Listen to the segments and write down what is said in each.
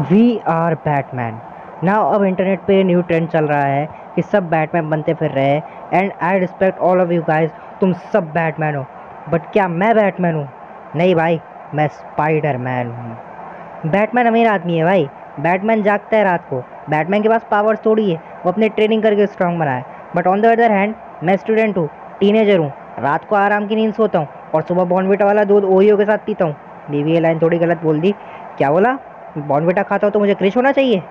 We are Batman now अब internet पे new trend चल रहा है कि सब बैटमैन बनते फिर रहे हैं। And I respect all of you guys तुम सब बैटमैन हो। बट क्या मैं बैटमैन हूँ? नहीं भाई, मैं स्पाइडर मैन हूँ। बैटमैन अमीर आदमी है भाई। बैटमैन जागता है रात को। बैटमैन के पास पावर्स थोड़ी है। वो अपने ट्रेनिंग करके स्ट्रांग बना है। But on the other hand मैं स्टूडेंट हूँ टीनेजर हूँ। रात को आराम की नींद सोता हूँ। और सुबह बॉर्नविटा वाला दूध ओहियो के साथ पीता हूँ। बीवी लाइन थोड़ी गलत बोल दी। क्या बोला? बॉर्नविटा खाता हूँ तो मुझे क्रिश होना चाहिए।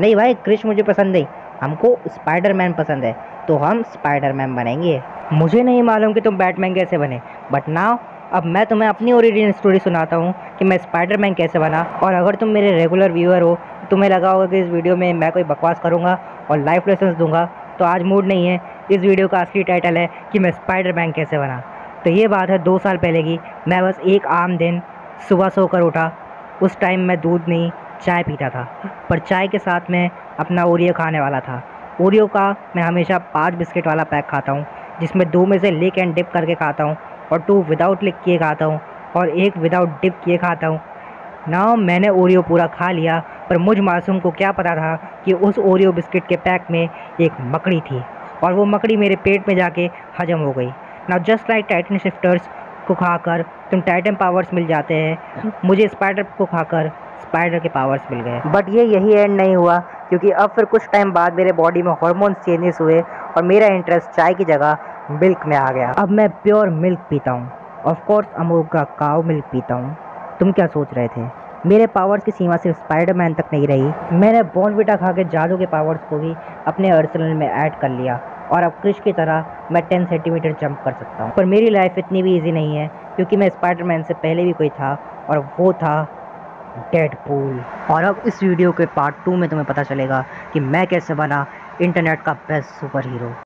नहीं भाई, क्रिश मुझे पसंद नहीं। हमको स्पाइडर मैन पसंद है तो हम स्पाइडर मैन बनेंगे। मुझे नहीं मालूम कि तुम बैटमैन कैसे बने बट नाउ अब मैं तुम्हें अपनी ओरिजिनल स्टोरी सुनाता हूँ कि मैं स्पाइडर मैन कैसे बना, और अगर तुम मेरे रेगुलर व्यूअर हो, तुम्हें लगा होगा कि इस वीडियो में मैं कोई बकवास करूँगा और लाइफ लेसन दूँगा तो आज मूड नहीं है। इस वीडियो का असली टाइटल है कि मैं स्पाइडर मैन कैसे बना। तो ये बात है दो साल पहले की, मैं बस एक आम दिन सुबह सोकर उठा उस टाइम मैं दूध नहीं, चाय पीता था। पर चाय के साथ मैं अपना ओरियो खाने वाला था। ओरियो का मैं हमेशा पाँच बिस्किट वाला पैक खाता हूँ, जिसमें दो में से लिक एंड डिप करके खाता हूँ और टू विदाउट लिक किए खाता हूँ और एक विदाउट डिप किए खाता हूँ। ना मैंने ओरियो पूरा खा लिया, पर मुझ मासूम को क्या पता था कि उस ओरियो बिस्किट के पैक में एक मकड़ी थी और वो मकड़ी मेरे पेट में जाके हजम हो गई। ना जस्ट लाइक टाइटन शिफ्टर्स को खाकर तुम टाइटन पावर्स मिल जाते हैं। मुझे स्पाइडर को खाकर स्पाइडर के पावर्स मिल गए। बट ये यही एंड नहीं हुआ क्योंकि अब फिर कुछ टाइम बाद मेरे बॉडी में हार्मोन्स चेंजेस हुए और मेरा इंटरेस्ट चाय की जगह मिल्क में आ गया। अब मैं प्योर मिल्क पीता हूँ। ऑफकोर्स अमूल का काव मिल्क पीता हूँ। तुम क्या सोच रहे थे? मेरे पावर्स की सीमा सिर्फ़ स्पाइडरमैन तक नहीं रही। मैंने बॉर्नविटा खा के जादू के पावर्स को भी अपने अर्सनल में ऐड कर लिया। और अब क्रिश की तरह मैं टेन सेंटीमीटर जंप कर सकता हूँ। पर मेरी लाइफ इतनी भी ईजी नहीं है, क्योंकि मैं स्पाइडरमैन से पहले भी कोई था और वो था डेड और अब इस वीडियो के पार्ट टू में तुम्हें पता चलेगा कि मैं कैसे बना इंटरनेट का बेस्ट सुपर हीरो